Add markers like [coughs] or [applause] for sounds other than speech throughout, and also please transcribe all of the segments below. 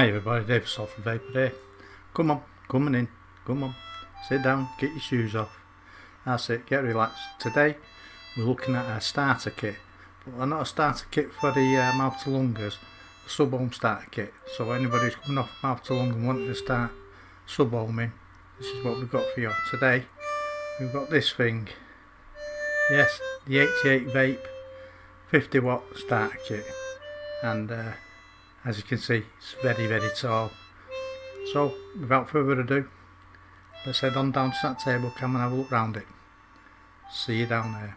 Hi everybody, Dave Sulphur Vapor here. Come on, coming in, come on, sit down, get your shoes off. That's it, get relaxed. Today we're looking at a starter kit, but not a starter kit for the uh, mouth to lungers, a sub ohm starter kit. So anybody who's coming off mouth to lung and wanting to start sub ohming, this is what we've got for you. Today we've got this thing. Yes, the 88 Vape 50 watt starter kit. And uh, as you can see it's very very tall. So without further ado let's head on down to that table cam and have a look round it. See you down there.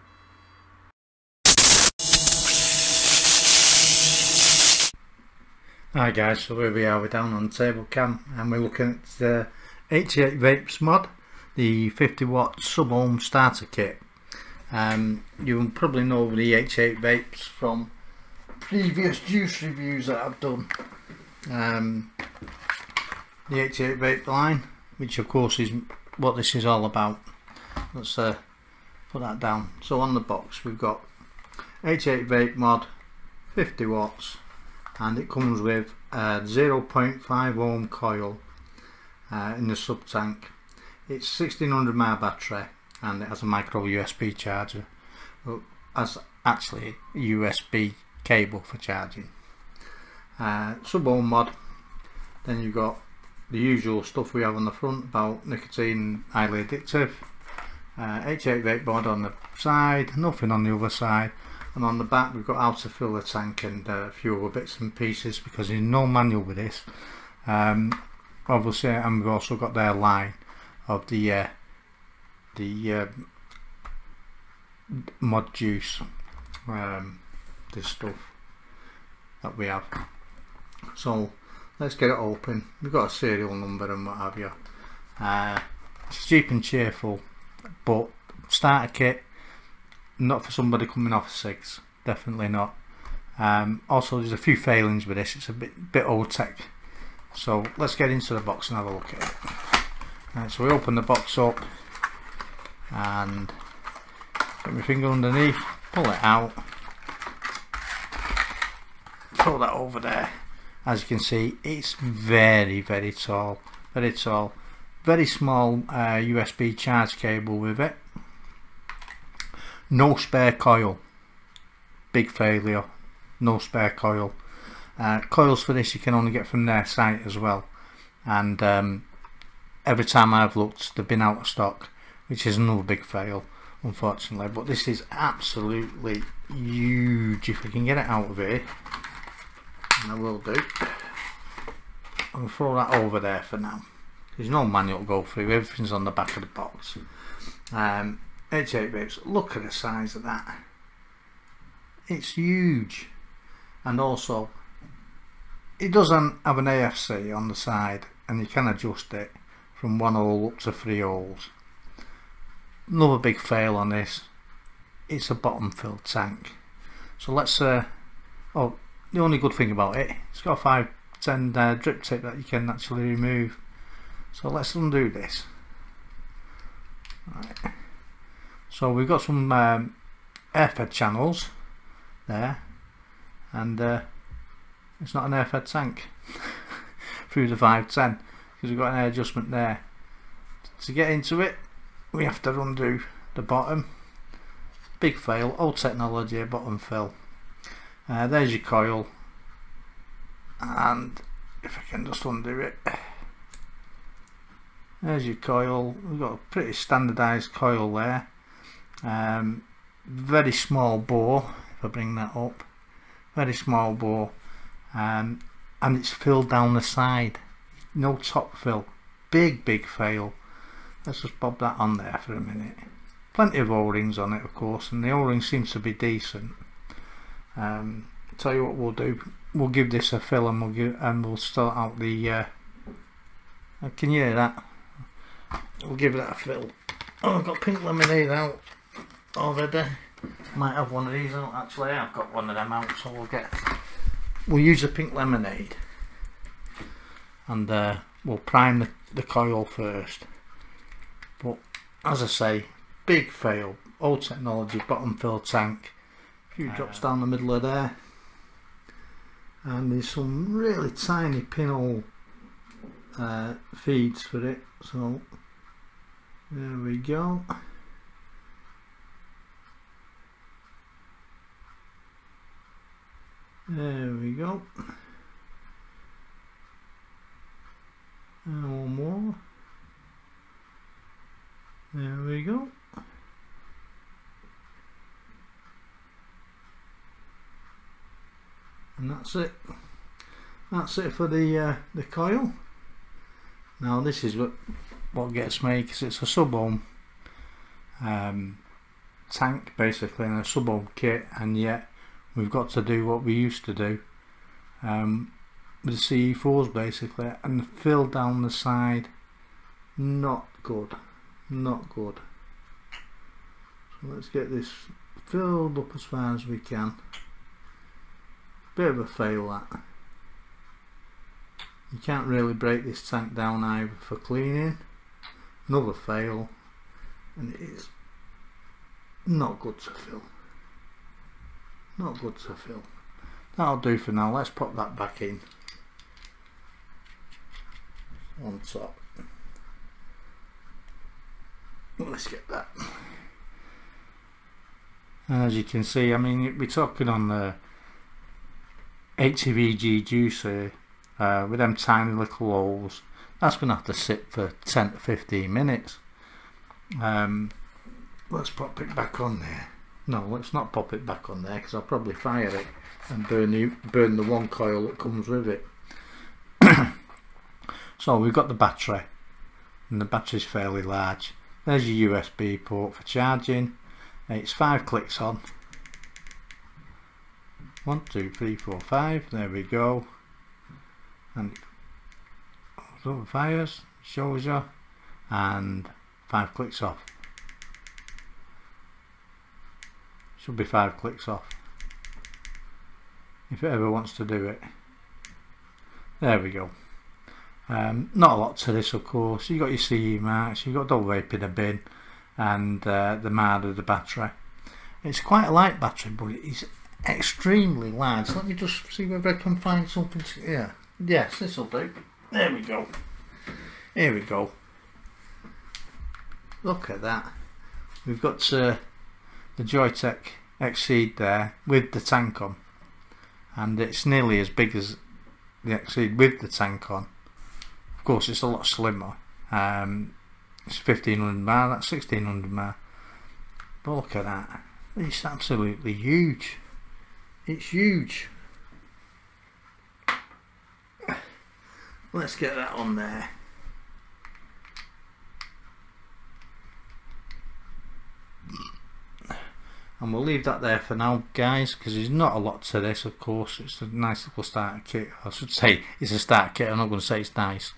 Hi guys, so here we are, we're down on table cam and we're looking at the 88 Vapes mod, the 50 watt sub ohm starter kit. Um, you probably know the 88 Vapes from previous juice reviews that I've done. Um, the 88 vape line, which of course is what this is all about. Let's uh, put that down. So on the box we've got 88 vape mod, 50 watts, and it comes with a 0.5 ohm coil uh, in the sub tank. It's 1600 mAh battery and it has a micro USB charger. As actually USB cable for charging. Uh, sub ohm mod, then you've got the usual stuff we have on the front about nicotine highly addictive. Uh, 88 vape mod on the side, nothing on the other side. And on the back we've got how to fill the tank and uh, a few other bits and pieces because there's no manual with this. Um, obviously and we've also got their line of the uh, the uh, mod juice um, this stuff that we have. So let's get it open. We've got a serial number and what have you. Uh, it's cheap and cheerful but starter kit not for somebody coming off six definitely not. Um, also there's a few failings with this. It's a bit bit old tech. So let's get into the box and have a look at it. Right, so we open the box up and put my finger underneath pull it out put that over there. As you can see it's very very tall very tall very small uh, USB charge cable with it. No spare coil. Big failure. No spare coil. Uh, coils for this you can only get from their site as well. And um, every time I've looked they've been out of stock which is another big fail unfortunately. But this is absolutely huge if we can get it out of here and I will do. I'll throw that over there for now. There's no manual to go through. Everything's on the back of the box. Um, 88 bits. Look at the size of that. It's huge. And also it doesn't have an AFC on the side and you can adjust it from one hole up to three holes. Another big fail on this. It's a bottom filled tank. So let's uh, oh the only good thing about it it's got a 510 uh, drip tip that you can actually remove. So let's undo this. Right. so we've got some um, airfed channels there and uh, it's not an air airfed tank [laughs] through the 510 because we've got an air adjustment there. To get into it we have to undo the bottom. Big fail old technology bottom fill uh, there's your coil. And if I can just undo it. There's your coil. We've got a pretty standardized coil there. Um, very small bore if I bring that up. Very small bore. Um, and it's filled down the side. No top fill. Big big fail. Let's just bob that on there for a minute. Plenty of o-rings on it of course and the o-ring seems to be decent um, tell you what we'll do. We'll give this a fill and we'll give and we'll start out the uh, uh, can you hear that? We'll give that a fill. Oh I've got pink lemonade out already might have one of these out actually. I've got one of them out so we'll get we'll use a pink lemonade. And uh, we'll prime the, the coil first. But as I say big fail. Old technology bottom fill tank few drops down the middle of there. And there's some really tiny pinhole uh, feeds for it. So there we go. There we go. And one more. There we go and that's it. That's it for the uh, the coil. Now this is what what gets me because it's a sub-ohm um, tank basically and a sub-ohm kit and yet we've got to do what we used to do um, with the CE4s basically and fill down the side not good not good. So let's get this filled up as far as we can bit of a fail that. You can't really break this tank down either for cleaning. Another fail. And it is not good to fill. Not good to fill. That'll do for now. Let's pop that back in. On top. Let's get that. And as you can see I mean we're talking on the 80VG juicer uh, with them tiny little holes. That's going to have to sit for 10 to 15 minutes. Um, let's pop it back on there. no let's not pop it back on there because I'll probably fire it and burn the, burn the one coil that comes with it. [coughs] So we've got the battery and the battery's fairly large. There's your USB port for charging. It's five clicks on one two three four five. There we go. And over fires. Shows you. And five clicks off. Should be five clicks off. If it ever wants to do it. There we go. Um, not a lot to this of course. You got your CE marks. You got the vape in a bin. And uh, the MAD of the battery. It's quite a light battery but it's extremely large. Let me just see whether I can find something to, yeah. Yes this will do. There we go. Here we go. Look at that. We've got uh, the Joyetech Exceed there with the tank on. And it's nearly as big as the Exceed with the tank on. Of course it's a lot slimmer. Um, it's 1500 mAh that's 1600 mAh but look at that. It's absolutely huge it's huge. Let's get that on there. And we'll leave that there for now guys because there's not a lot to this of course. It's a nice little starter kit. I should say it's a starter kit. I'm not going to say it's nice.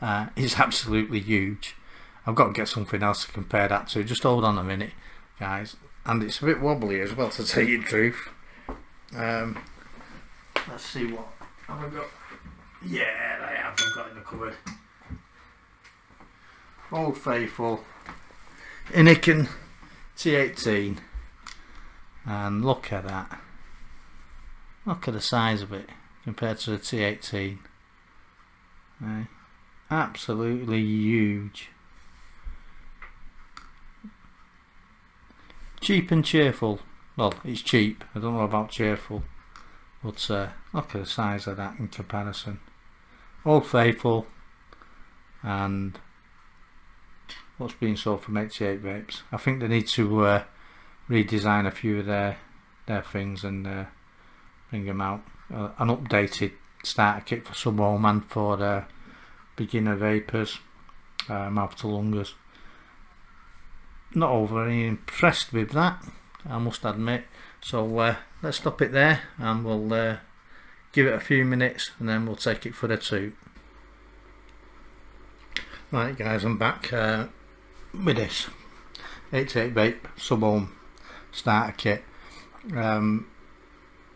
Uh, it's [laughs] absolutely huge. I've got to get something else to compare that to. Just hold on a minute guys. And it's a bit wobbly as well to tell you the truth um, let's see what have I got. Yeah I have I've got in the cupboard. Old Faithful. Innokin T18 and look at that. Look at the size of it compared to the T18 right. absolutely huge. Cheap and cheerful well it's cheap. I don't know about cheerful but uh, look at the size of that in comparison. Old Faithful and what's being sold from 88 vapes I think they need to uh, redesign a few of their their things and uh, bring them out. Uh, an updated starter kit for sub-ohm and for the beginner vapors. Uh, mouth to lungers not overly impressed with that I must admit so uh, let's stop it there and we'll uh, give it a few minutes and then we'll take it for the two right guys I'm back uh, with this 88 vape sub-ohm starter kit. Um,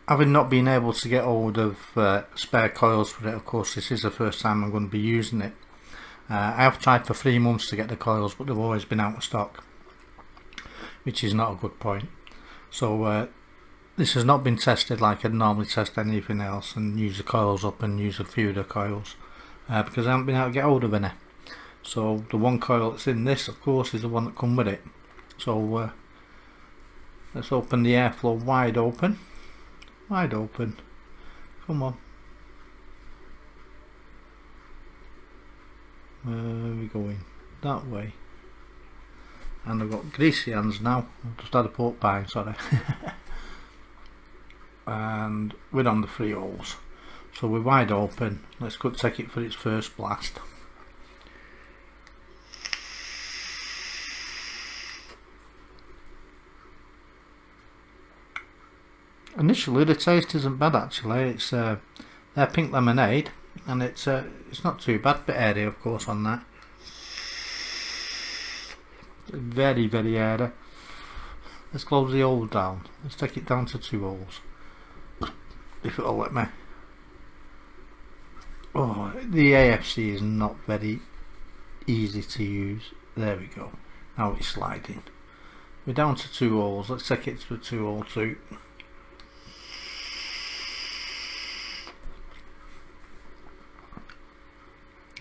having not been able to get hold of uh, spare coils for it, of course this is the first time I'm going to be using it. Uh, I have tried for three months to get the coils but they've always been out of stock which is not a good point. So uh, this has not been tested like I'd normally test anything else and use the coils up and use a few of the coils uh, because I haven't been able to get hold of any. So the one coil that's in this of course is the one that come with it. So uh, let's open the airflow wide open. Wide open. Come on. Where are we going that way and I've got greasy hands now. I've just had a pork pie sorry. [laughs] And we're on the three holes. So we're wide open. Let's go take it for its first blast. Initially the taste isn't bad actually. It's uh, their pink lemonade and it's uh, it's not too bad bit airy of course on that very very airy let's close the hole down. Let's take it down to two holes. If it'll let me. Oh the AFC is not very easy to use. There we go. Now it's sliding. We're down to two holes. Let's take it to two hole two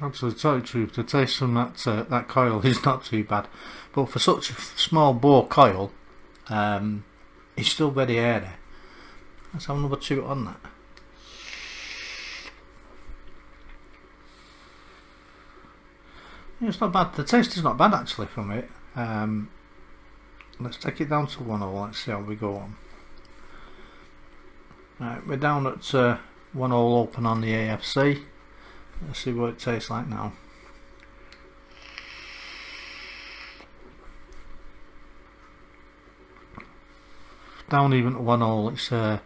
Actually, to tell you the taste from that uh, that coil is not too bad, but for such a small bore coil, um, it's still very airy. Let's have another two on that. Yeah, it's not bad. The taste is not bad actually from it. Um, let's take it down to one hole. Let's see how we go on. Right, we're down at uh, one hole open on the AFC. Let's see what it tastes like now. Down even to one hole, it's uh,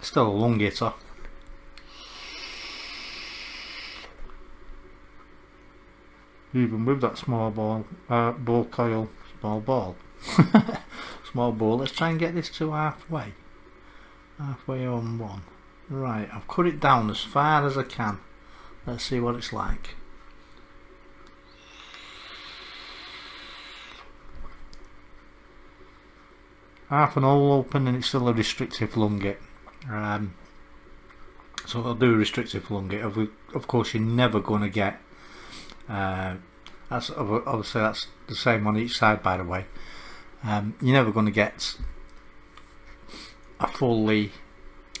still a long hitter. Even with that small ball, uh, ball coil, small ball, [laughs] small ball, let's try and get this to halfway. Halfway on one. Right, I've cut it down as far as I can. Let's see what it's like. Half an hole open and it's still a restrictive lunget. Um, so I'll do a restrictive lunget. Of, of course, you're never going to get. Uh, that's obviously that's the same on each side, by the way. Um, you're never going to get a fully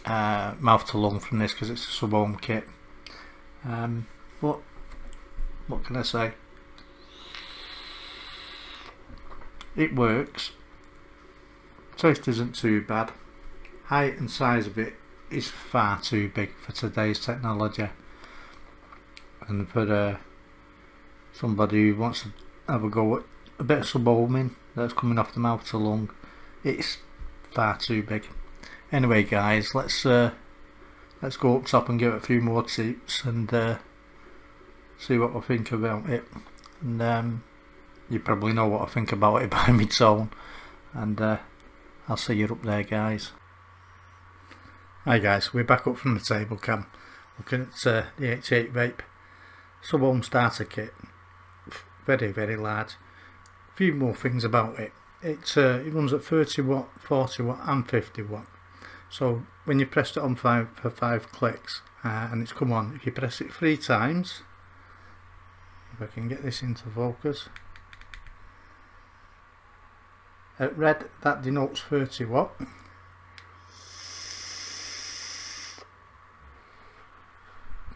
uh, mouth to lung from this because it's a sub ohm kit. Um, what what can I say? It works. Taste isn't too bad. Height and size of it is far too big for today's technology. And for uh, somebody who wants to have a go at a bit of sub that's coming off the mouth to lung, it's far too big. Anyway guys, let's uh, let's go up top and give it a few more tips and uh, see what I think about it. And um, you probably know what I think about it [laughs] by my tone. And uh, I'll see you up there guys. Hi guys. We're back up from the table cam. Looking at uh, the 88 vape. Sub ohm starter kit. Very very large. A few more things about it. It, uh, it runs at 30 watt 40 watt and 50 watt. So when you press it on five for five clicks uh, and it's come on. If you press it three times if I can get this into focus at red that denotes 30 watt.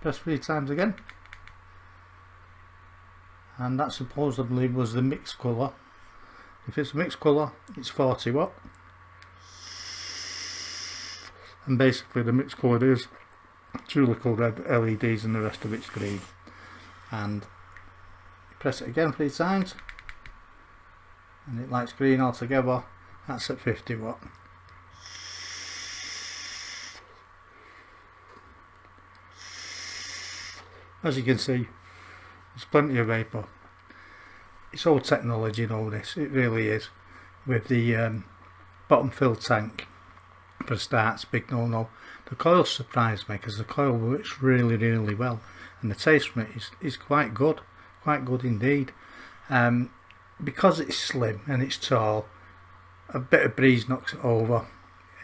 Press three times again. And that supposedly was the mixed colour. If it's mixed colour it's 40 watt and basically the mixed colour is two little red LEDs and the rest of it's green. And press it again three times and it lights green altogether. That's at 50 watt. As you can see there's plenty of vapour. It's all technology and all this. It really is with the um, bottom fill tank for starts big no no the coil surprised me because the coil works really really well and the taste from it is, is quite good quite good indeed. Um, because it's slim and it's tall a bit of breeze knocks it over.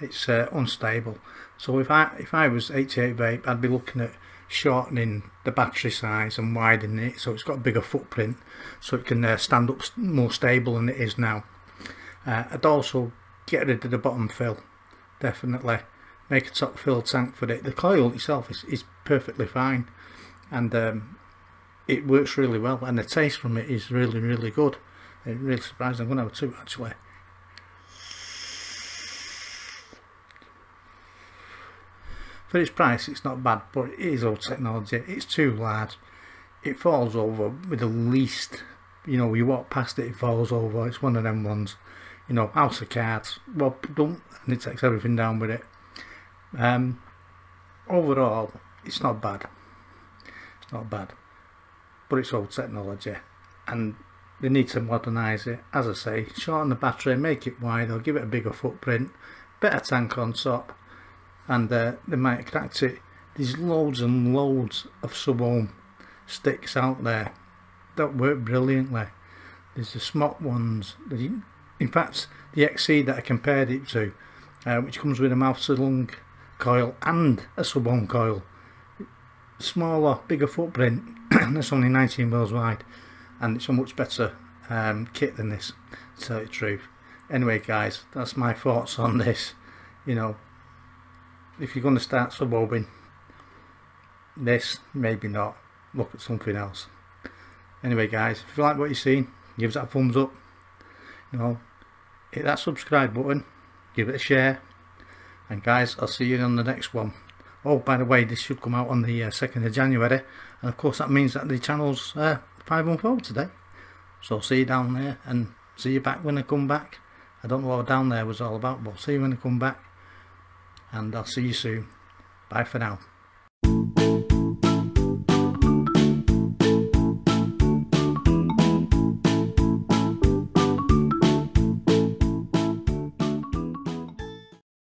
It's uh, unstable. So if I if I was 88 vape I'd be looking at shortening the battery size and widening it so it's got a bigger footprint so it can uh, stand up more stable than it is now. Uh, I'd also get rid of the bottom fill definitely. Make a top filled tank for it. The coil itself is, is perfectly fine and um, it works really well and the taste from it is really really good. It really surprised I'm going to have two actually. For its price it's not bad but it is old technology. It's too large. It falls over with the least you know you walk past it it falls over. It's one of them ones you know house of cards. Well don't and it takes everything down with it. Um, overall it's not bad. It's not bad. But it's old technology and they need to modernise it. As I say shorten the battery make it wider give it a bigger footprint better tank on top and uh, they might connect it. There's loads and loads of sub-ohm sticks out there that work brilliantly. There's the smart ones in fact the XC that I compared it to uh, which comes with a mouth to lung coil and a sub-ohm coil smaller bigger footprint [clears throat] that's only 19 mils wide and it's a much better um, kit than this to tell you the truth. Anyway guys that's my thoughts on this you know. If you're going to start subbing this maybe not. Look at something else. Anyway guys if you like what you've seen give that a thumbs up. You know hit that subscribe button give it a share and guys I'll see you on the next one oh by the way this should come out on the uh, 2nd of January and of course that means that the channel's uh, 5 month old today so I'll see you down there and see you back when I come back I don't know what down there was all about but I'll see you when I come back and I'll see you soon. Bye for now.